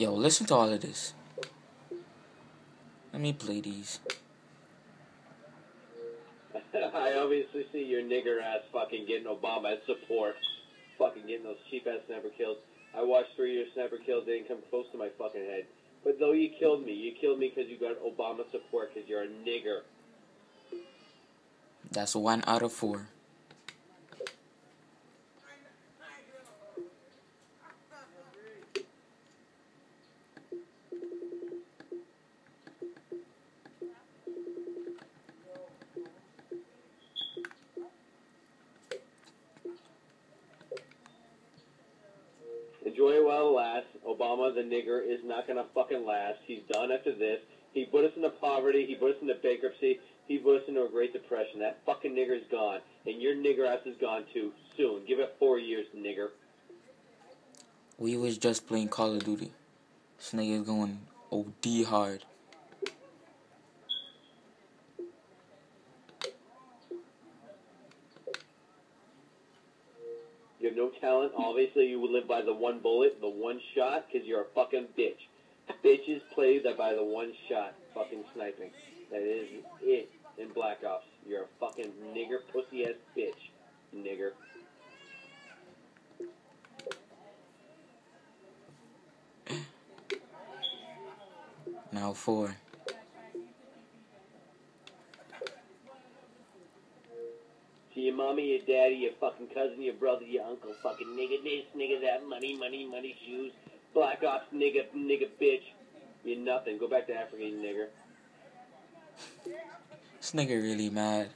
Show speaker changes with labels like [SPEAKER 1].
[SPEAKER 1] Yo, listen to all of this. Let me play these.
[SPEAKER 2] I obviously see your nigger ass fucking getting Obama support. Fucking getting those cheap ass sniper kills. I watched three of your sniper kills. They didn't come close to my fucking head. But though you killed me, you killed me because you got Obama support because you're a nigger.
[SPEAKER 1] That's one out of four.
[SPEAKER 2] Enjoy it while it lasts. Obama, the nigger, is not gonna fucking last. He's done after this. He put us into poverty. He put us into bankruptcy. He put us into a Great Depression. That fucking nigger's gone, and your nigger ass is gone too. Soon. Give it four years, nigger.
[SPEAKER 1] We was just playing Call of Duty. This nigga's going OD hard.
[SPEAKER 2] Have no talent. Obviously, you would live by the one bullet, the one shot, because you're a fucking bitch. Bitches play that by the one shot, fucking sniping. That is it in Black Ops. You're a fucking nigger, pussy ass bitch, nigger.
[SPEAKER 1] Now four.
[SPEAKER 2] To your mommy, your daddy, your fucking cousin, your brother, your uncle, fucking nigga this, nigga that, money, money, money, shoes, Black Ops, nigga, nigga, bitch. You're nothing. Go back to Africa, you nigger.
[SPEAKER 1] This nigga really mad.